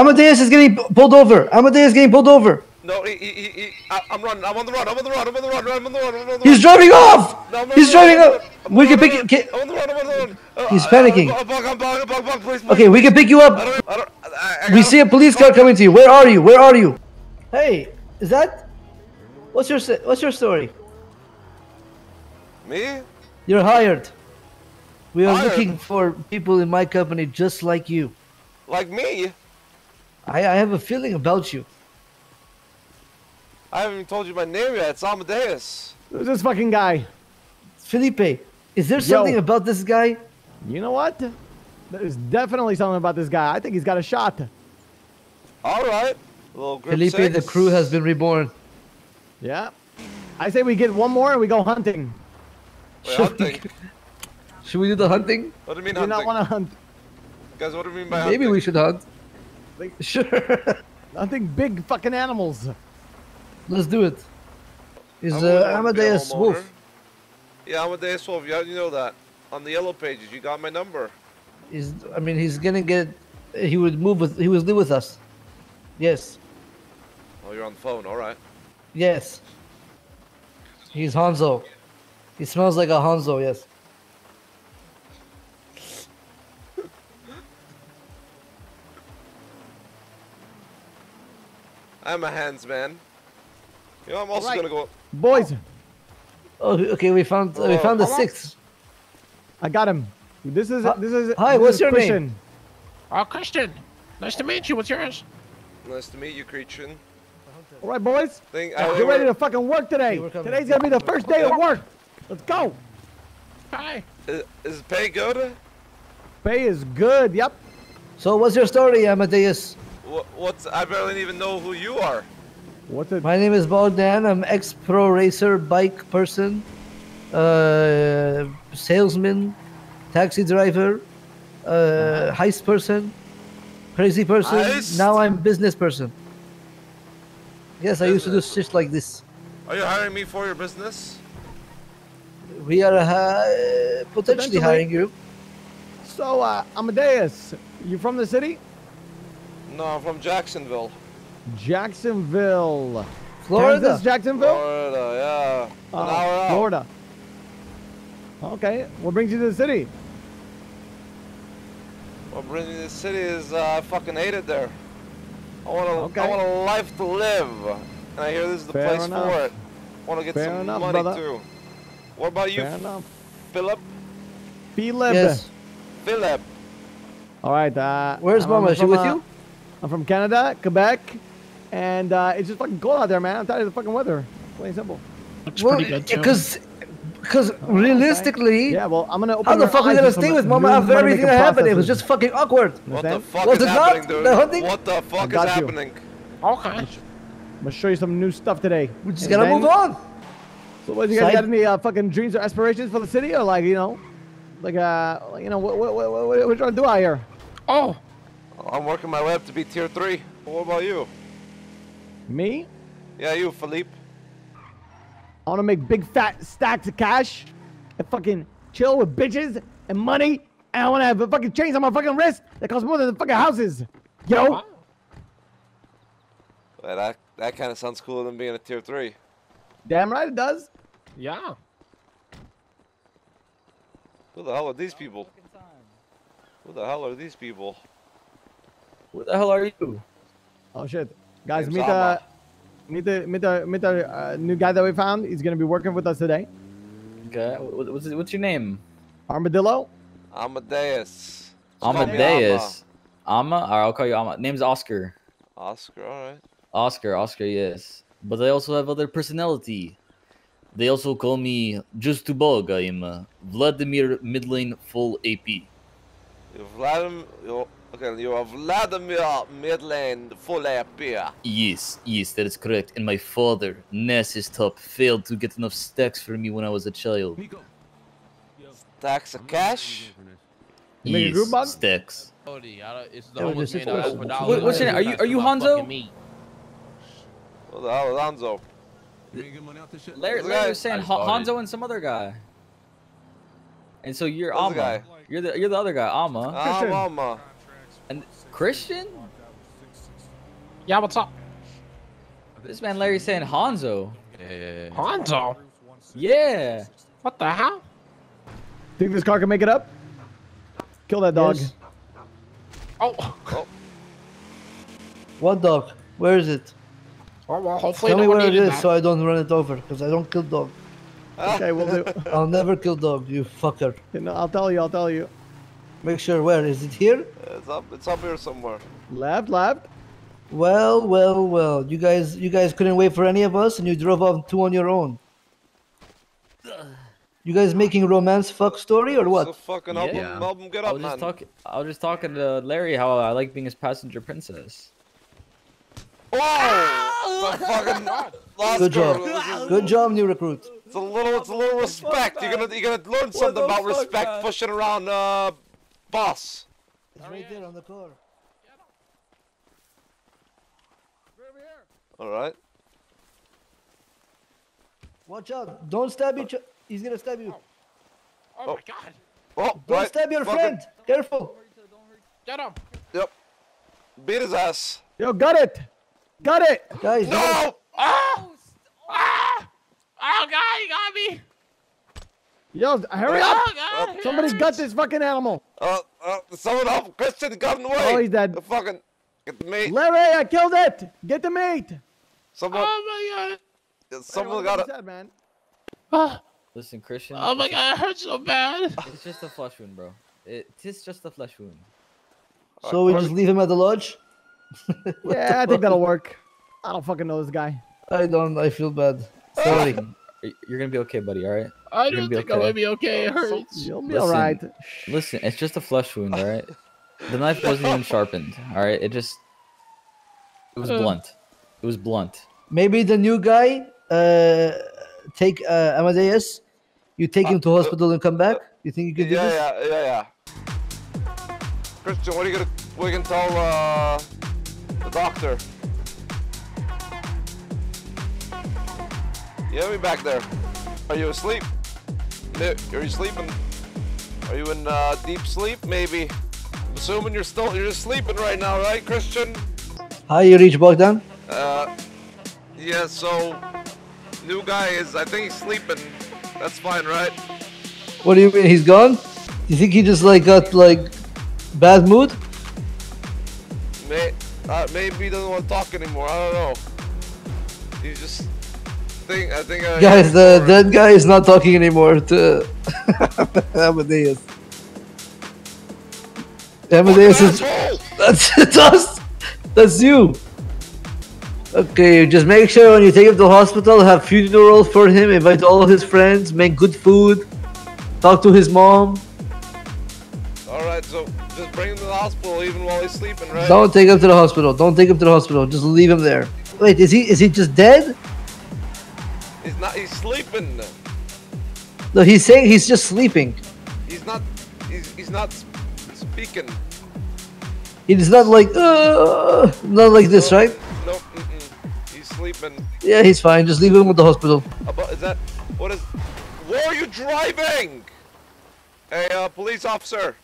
Amadeus is getting pulled over. Amadeus is getting pulled over. No, he, he, he, he I, I'm running. I'm on the run. I'm on the run. I'm on the run. I'm on the run. I'm on the run. He's driving off. No, I'm on He's driving off. We can pick. run, Can, I'm on the run. I'm on the run. Uh, He's panicking. Bug, I'm bug, bug, bug, please, please. okay, we can pick you I up. don't. I don't. I, I We see a police car coming to you. Where are you? Where are you? Hey, is that? What's your What's your story? Me? You're hired. We are Hired? looking for people in my company just like you. Like me? I, I have a feeling about you. I haven't even told you my name yet. It's Amadeus. Who's this fucking guy? Felipe, is there something Yo. about this guy? You know what? There's definitely something about this guy. I think he's got a shot. All right. Felipe, six. the crew has been reborn. Yeah. I say we get one more and we go hunting. Wait, Should we- hunting. Should we do the hunting? What do you mean Do you not want to hunt? Guys, what do you mean by hunting? Maybe hunting? we should hunt. Like- Sure. Hunting big fucking animals. Let's do it. Is I uh, wouldn't wanna be a Amadeus. Wolph? Yeah, Amadeus Wolph. Yeah, you know that. On the yellow pages, you got my number. Is I mean he's gonna get. He would move with. He would live with us. Yes. Oh, you're on the phone. All right. Yes. He's Hanzo. He smells like a Hanzo. Yes. I'm a hands man. You know, I'm also Alright. gonna go. Boys, Oh, okay. We found. Uh, we Oh, found the how long- sixth. I got him. This is Hi- this is hi, this what's is your name? Christian. Oh, Christian. Nice to meet you. What's yours? Nice to meet you, Creechin. All right, boys. Think, Get ready to fucking work today. Okay, we're coming. Today's gonna be the first day of work. Let's go. Hi. Is, is pay good? Pay is good. Yep. So what's your story, Amadeus? What, what's? I barely even know who you are. What's it? My name is Bogdan. I'm ex-pro racer, bike person, uh, salesman, taxi driver, uh, heist person, crazy person. Heist? Now I'm business person. Yes, I used to do Business. shit like this. Are you hiring me for your business? We are uh, potentially Potentially. hiring you. So, uh, Amadeus, you from the city? No, I'm from Jacksonville, Jacksonville. Florida. Kansas, Jacksonville? Florida. Yeah, an hour out. Florida. Okay. What brings you to the city? What brings me to the city is uh, I fucking hate it there. I want a, Okay. I want a life to live, and I hear this is the Fair place enough. for it. Want to get Fair some enough, money brother. too. What about you, Fair enough. Philip? Philip. Yes. Philip. All right. Uh, Where's I'm Mama? Is she from, with uh, you? I'm from Canada, Quebec, and uh, it's just fucking cold out there, man. I'm tired of the fucking weather. Plain and simple. Looks Well, pretty good too. because, because realistically, Yeah. Well, I'm gonna open. how the fuck are we gonna stay with Mama new after everything that money-making happened? It was just fucking awkward. What the fuck Was is happening, dude? The hunting? What the fuck is got you. happening? okay. I'm gonna show you some new stuff today. We just And gotta then- move on. So, what, you guys Side- got any uh, fucking dreams or aspirations for the city, or like you know, like uh, you know, what what what what, what you trying to do out here? Oh, I'm working my way up to be tier three. What about you? Me? Yeah, you, Philippe. I want to make big fat stacks of cash and fucking chill with bitches and money. And I want to have a fucking chains on my fucking wrist that cost more than the fucking houses. Yo, wow. Yeah, that that kind of sounds cooler than being a tier three. damn right it does. yeah. Who the hell are these people? Who the hell are these people? Who the hell are you? Oh shit, guys, meet Amma. the meet the meet the meet the uh, new guy that we found. He's gonna be working with us today. Okay, what's what's your name? Armadillo. Amadeus. Just call me Amadeus. Amma. Alright, I'll call you Amma. Name's Oscar. Oscar, alright. Oscar. Oscar. Yes. But I also have other personality. They also call me just to bug. I am uh, Vladimir Midlane full AP. Vladimir. You're, okay, you are Vladimir Midland full AP. Yes, yes, that is correct. And my father, Nessus Top, failed to get enough stacks for me when I was a child. Stacks of cash. You make a yes, group bug? stacks. Cody, I don't, it's the Yeah, we homeless just man said that that. opened What- dollars. what's your name? Are you- are you That's Hanzo? fucking meat. What the hell is Anzo? Larry, Larry was saying I just Han- voted. Hanzo and some other guy. And so you're Who's the Amma. You're the you're the other guy, Amma. Ah, Christian. Mama. And Christian? Yeah, what's up? This man Larry saying Hanzo. Hanzo? Yeah. What the hell? Think this car can make it up? Kill that dog. Yes. Oh. What dog? Where is it? Oh, well, hopefully Tell me where it needed is that. so I don't run it over, because I don't kill dog. Okay, we'll do. I'll never kill dog, you fucker. No, I'll tell you. I'll tell you. Make sure where is it here? It's up. It's up here somewhere. Left, left. Well, well, well. You guys, you guys couldn't wait for any of us, and you drove off two on your own. You guys making romance fuck story or what? So what? fucking help Yeah. him, help him get I up, was man. just talking. I was just talking to Larry how I like being his passenger princess. Oh! Fucking lost Good job. girl. Good job, new recruit. It's a little, it's a little respect. You're gonna, you're gonna learn something about fuck, respect man? pushing around, uh, boss. It's right there on the car. All right. Watch out! Don't stab each. He's gonna stab you. Oh, my god. Oh, Don't right. stab your fucking- friend. Careful. Get him. Yep. Beat his ass. Yo, got it. Got it. Guys, No! Ah! Ah! Oh, God, he got me. Yo, hurry up. Oh, God. Somebody gut this fucking animal. Uh, uh, someone help Christian got in the way. Oh, he's dead. The fucking, get the meat. Larry, I killed it. Get the meat. Someone, Oh, my God. someone got was it. that, man. Ah, Listen, Christian. Oh, my it's God, it hurts so bad. It's just a flesh wound, bro. It, it's just a flesh wound. so we just leave him at the lodge. Yeah, I think that'll work. I don't fucking know this guy. I don't. I feel bad. Sorry. Y- You're gonna be okay, buddy. All right. I You're don't gonna be think I'm okay. gonna be okay. It hurts. You'll be Listen. alright. Listen, it's just a flesh wound, all right. The knife wasn't even sharpened. All right. It just. It was Uh. blunt. It was blunt. Maybe the new guy. Uh, take uh, Amadeus. You take him to hospital and come back. You think you could do Yeah, this? yeah, yeah, yeah. Christian, what are you gonna, what are you gonna tell, uh, the doctor? Yeah, me back there. Are you asleep? Are you sleeping? Are you in uh, deep sleep? Maybe. I'm assuming you're still you're just sleeping right now, right, Christian? Hi, you reach Bogdan. Uh, yeah. So, new guy is I think he's sleeping. That's fine, right? What do you mean he's gone? You think he just like got like bad mood? May, uh, maybe he doesn't want to talk anymore. I don't know. He just think. I think. Uh, Guys, the dead guy is not talking anymore to Amadeus. Amadeus is that's us. That's you. Okay, just make sure when you take him to the hospital, have funeral for him, invite all of his friends, make good food, talk to his mom. All right, so just bring him to the hospital even while he's sleeping, right? Don't take him to the hospital. Don't take him to the hospital. Just leave him there. Wait, is he is he just dead? He's not. He's sleeping. No, he's saying he's just sleeping. He's not. He's, he's not speaking. He's not like uh, not like this, right? Nope. Mm-mm. He's sleeping. Yeah, he's fine. Just leave him with the hospital. About is that? What is? Where are you driving? Hey, uh, police officer.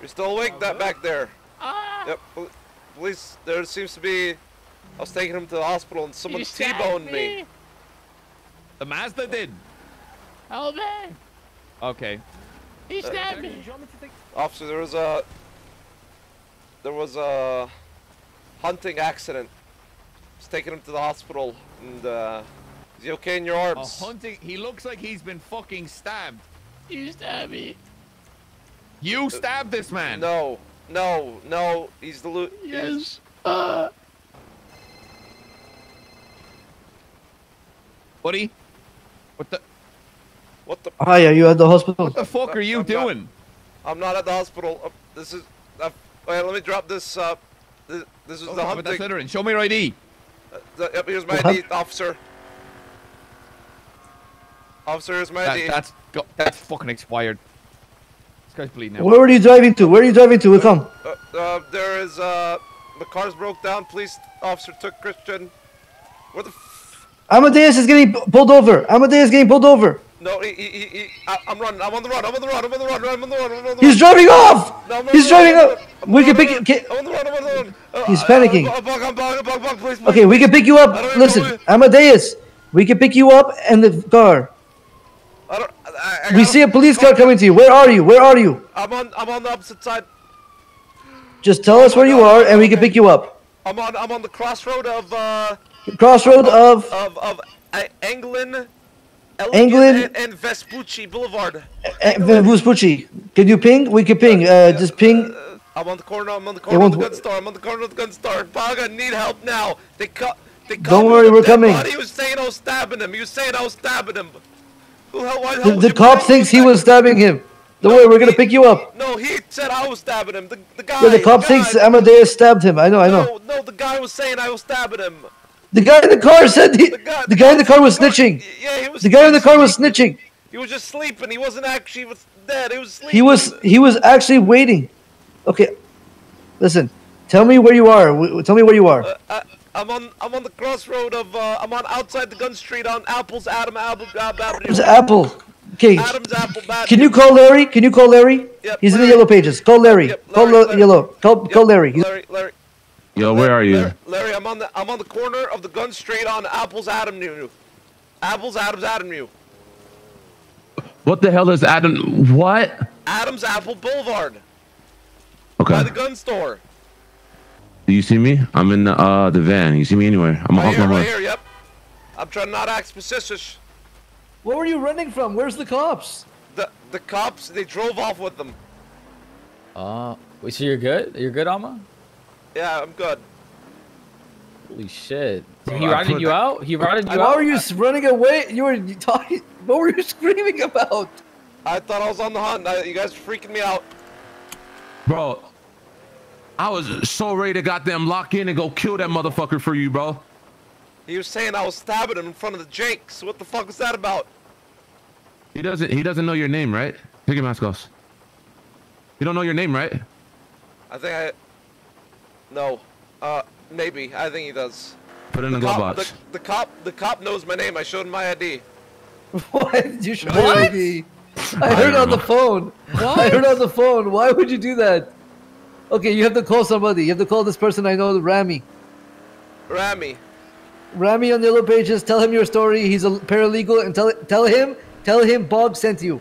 You're still awake? That back there. Ah, Yep. Pol- Police. There seems to be. I was taking him to the hospital and someone T-boned me. The Mazda did. Help me. Okay. He stabbed me. Officer, there was a. There was a hunting accident. I was taking him to the hospital and uh, is he okay in your A arms? hunting. He looks like he's been fucking stabbed. You stabbed me. You stabbed this man. No, no, no. He's the loot. Yes. Uh, Buddy. What the? What the? Hi, are you at the hospital? What the fuck are you I'm not- doing? I'm not at the hospital. Uh, this is. Uh, wait, let me drop this. Uh, this, this is Oh, the but that's hunting. littering. Show me your ID. Uh, the- yep, here's my What? ID, officer. Officer, here's my That, ID. that's go, that's fucking expired. This guy's bleeding out. Where are you driving to? Where are you driving to? We come. Uh, uh, there is. Uh, the car's broke down. Police officer took Christian. Where the? F- Amadeus is getting pulled over. Amadeus is getting pulled over. No, he, he, he, he I, I'm running. I'm on the run. I'm on the run. I'm on the run. I'm on the run. I'm on the He's driving off. No, He's driving I'm on the off. We can pick. the I'm on the run. I'm on the run. Uh, He's uh, panicking. Bug, I'm bug, bug, bug, please, please. okay, we can pick you up. Listen, Amadeus, we can pick you up in the car. I don't. I, I We see a police car coming to you. Where are you? Where are you? I'm on. I'm on the opposite side. Just tell us where you are, and we can pick you up. I'm on. I'm on the crossroad of uh Crossroad of of of uh, Anglin, Anglin- and, and Vespucci Boulevard. eh, Vespucci. Can you ping? We can ping. Uh, just ping. I'm on the corner. I'm on the corner of the gun store. I'm on the corner of the gun store. I need help now. They cut. They cut Don't worry, we're coming. Body. He was saying I was stabbing him. He was saying I was stabbing him. Who the? Why the, The, hell would the you cop thinks he was stabbing him. Don't worry, we're gonna pick you up. No, he said I was stabbing him. The, the guy. Yeah, the cop guy, thinks Amadeus stabbed him. I know, I know. No, no, the guy was saying I was stabbing him. The guy in the car said he. The guy, The guy in the car was snitching. Yeah, he was. The guy in the car was snitching. He was just sleeping. He wasn't actually was dead. He was sleeping. He was he was actually waiting. Okay, listen. Tell me where you are. Tell me where you are. Uh, I, I'm on. I'm on the crossroad of. Uh, I'm on outside the gun street on Apple's Adam Apple Avenue. It's Apple. Okay. Adam's Apple Avenue. Can you call Larry? Can you call Larry? Yep, He's in the yellow pages. Call Larry. Yep, call Larry, Lo- Larry. yellow. Call Yep, call Larry. He's- Larry, Larry. Yo, where are you? Larry, Larry, I'm on the. I'm on the corner of the gun street on Apple's Avenue. Apple's Adams Avenue. What the hell is Adam? What? Adams Apple Boulevard. Okay. By the gun store. Do you see me? I'm in the uh the van. You see me anywhere? I'm Right off here, my right here. Yep. I'm trying not to act suspicious. Where were you running from? Where's the cops? The the cops they drove off with them. Uh, wait, so you're good? You're good, Alma? Yeah, I'm good. Holy shit. Bro, he I routed put- you out? He routed you Why out? Why were you s- running away? You were talking. What were you screaming about? I thought I was on the hunt. I, you guys are freaking me out. Bro, I was so ready to goddamn lock in and go kill that motherfucker for you, bro. He was saying I was stabbing him in front of the Jakes. What the fuck was that about? He doesn't he doesn't know your name, right? Take your mask off. You don't know your name, right? I think I. No. Uh, maybe. I think he does. Put it in the glove cop, box. the, the cop, the cop knows my name. I showed him my ID. Why did you show What? your ID? I heard on the phone. I heard on the phone. Why would you do that? Okay, you have to call somebody. You have to call this person I know, Rami. Rami. Rami on the yellow pages. Tell him your story. He's a paralegal, and tell tell him tell him Bob sent you.